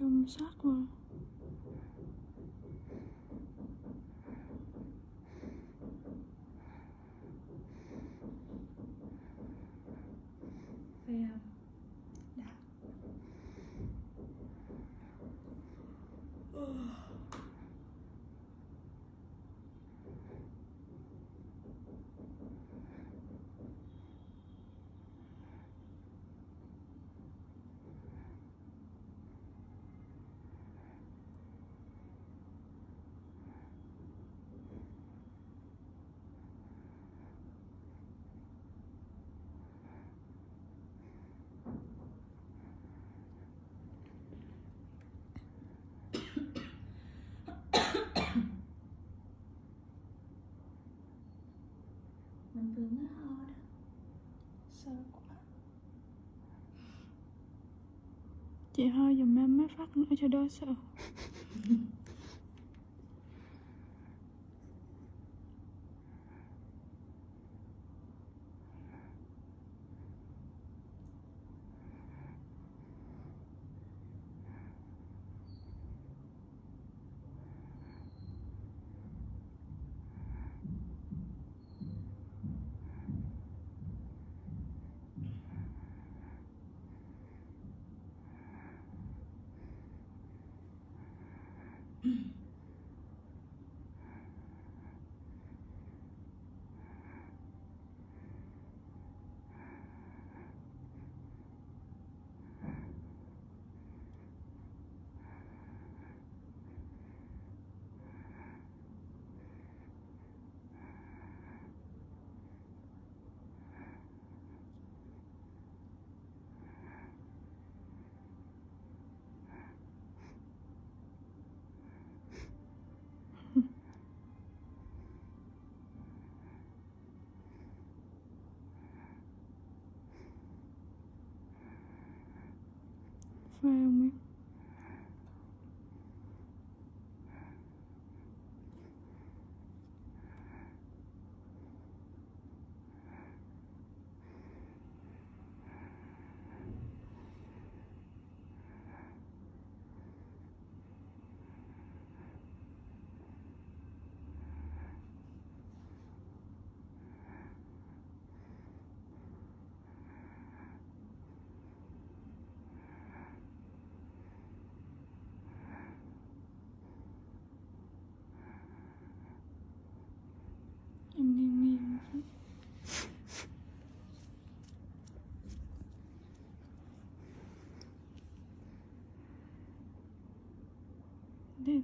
trong sát mà Yeah. Mình vừa mới ho đó. Sợ quá. Chị ho dùm em mấy phát nữa cho đỡ sợ fire me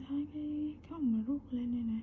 ท้ายก็เข้ามาลูกเลยเนี่ยนะ